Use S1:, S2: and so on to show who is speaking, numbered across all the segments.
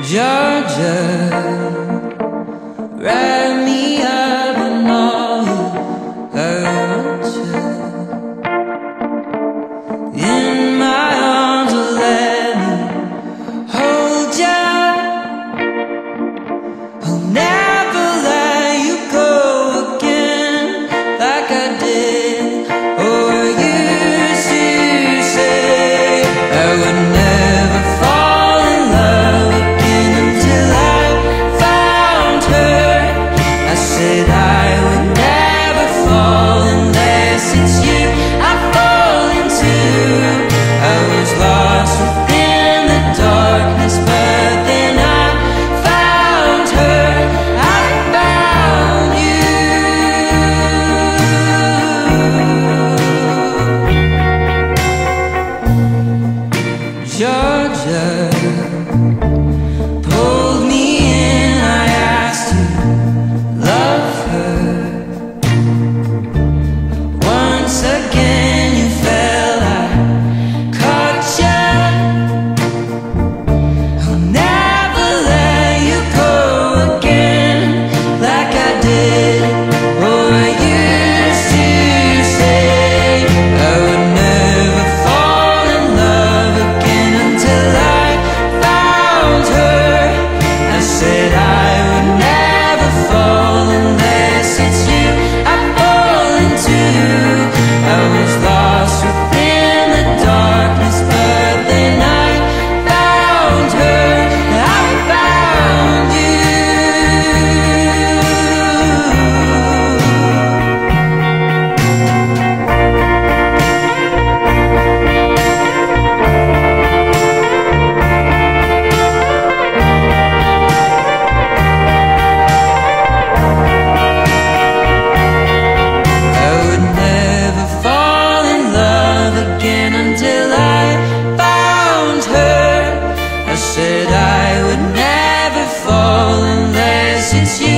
S1: Georgia, write me up.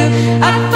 S1: you. I